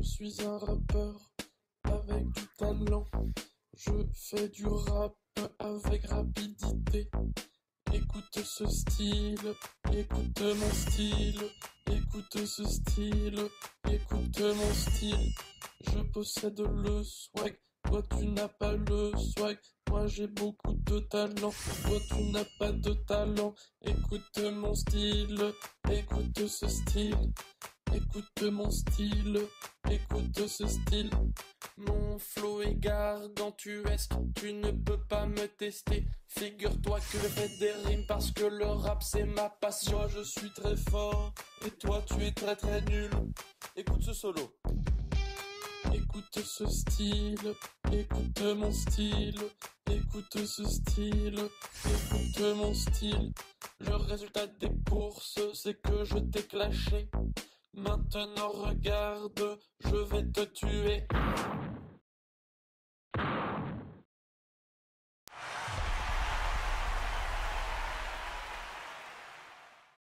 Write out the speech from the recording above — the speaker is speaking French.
Je suis un rappeur avec du talent. Je fais du rap avec rapidité. Écoute ce style, écoute mon style, écoute ce style, écoute mon style. Je possède le swag, toi tu n'as pas le swag. Moi j'ai beaucoup de talent, toi tu n'as pas de talent. Écoute mon style, écoute ce style, écoute mon style, écoute ce style. Mon flow est gargantuesque, tu ne peux pas me tester. Figure-toi que je fais des rimes parce que le rap c'est ma passion. Je suis très fort et toi tu es très très nul. Écoute ce solo. Écoute ce style, écoute mon style, écoute ce style, écoute mon style. Le résultat des courses, c'est que je t'ai clashé. Maintenant regarde, je vais te tuer.